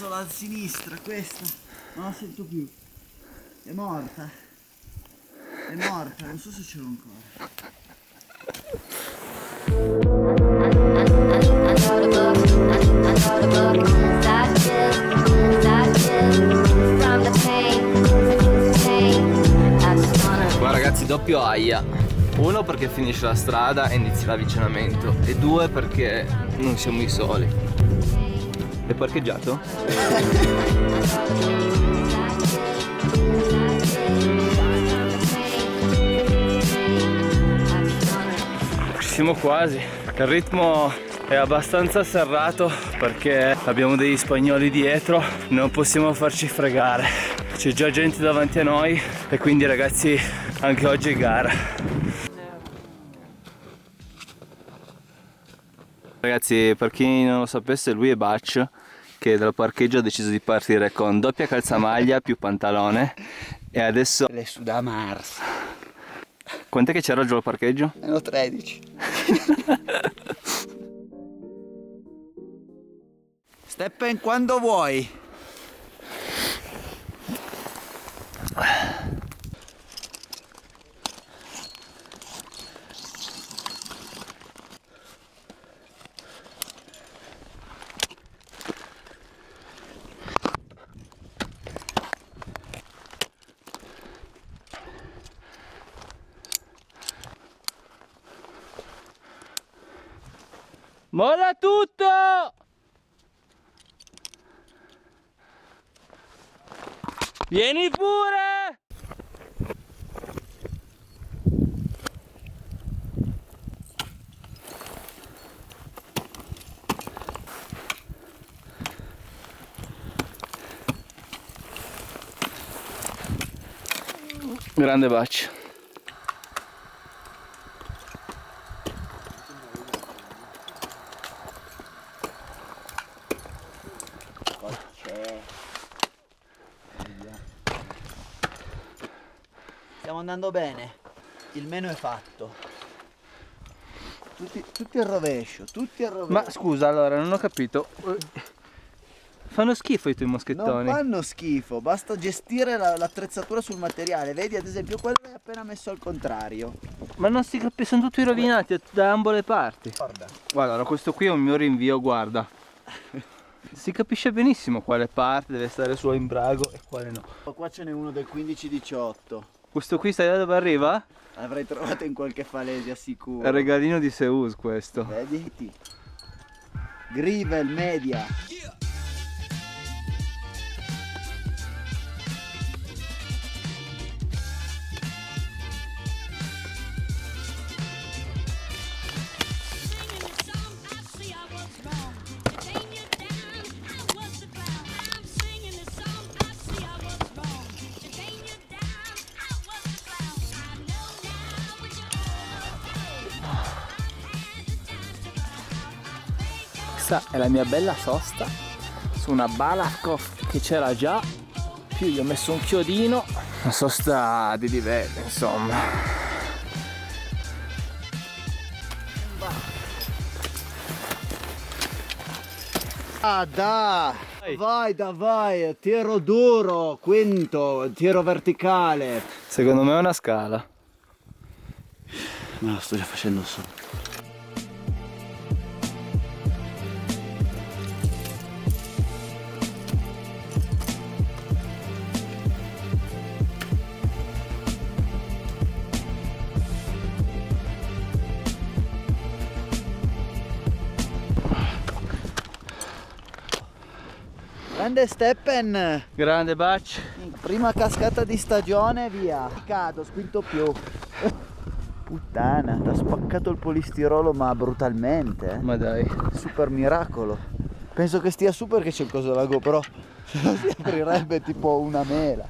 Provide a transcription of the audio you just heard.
Cazzo, la sinistra, questa. Non la sento più. È morta. È morta, non so se ce l'ho ancora. Qua ragazzi doppio aia. Uno perché finisce la strada e inizia l'avvicinamento. E due perché non siamo i soli. È parcheggiato? Ci siamo quasi. Il ritmo è abbastanza serrato perché abbiamo degli spagnoli dietro, non possiamo farci fregare. C'è già gente davanti a noi e quindi ragazzi anche oggi è gara. Ragazzi, per chi non lo sapesse, lui è Batch che dal parcheggio ha deciso di partire con doppia calzamaglia più pantalone e adesso Le Sudamars. quant'è che c'era giù al parcheggio? Meno 13. Steppen quando vuoi. Molla tutto! Vieni pure! Grande bacio. Stiamo andando bene. Il meno è fatto. Tutti, tutti al rovescio, tutti al rovescio. Ma scusa, allora non ho capito. Fanno schifo i tuoi non moschettoni. fanno schifo, basta gestire la- l'attrezzatura sul materiale. Vedi ad esempio quello è appena messo al contrario. Ma non si capisce, sono tutti rovinati da ambo le parti. Guarda. Guarda, allora, questo qui è un mio rinvio, guarda. Si capisce benissimo quale parte deve stare su imbrago e quale no. Qua ce n'è uno del 15-18. Questo qui sai da dove arriva? L'avrei trovato in qualche falesia sicuro. È il regalino di Seus questo. Vedi? Grivel media. Questa è la mia bella sosta su una Balakov che c'era già. Più gli ho messo un chiodino. Una sosta di livello, insomma. Ah da! Vai. Da vai, tiro duro, quinto, tiro verticale. Secondo me è una scala. Me la sto già facendo su. Grande Steppen, Grande batch. prima cascata di stagione, via. Cado, spinto più. Puttana, ti ha spaccato il polistirolo ma brutalmente. eh. Ma dai. Super miracolo. Penso che stia su perché c'è il coso della GoPro. Se no si aprirebbe tipo una mela.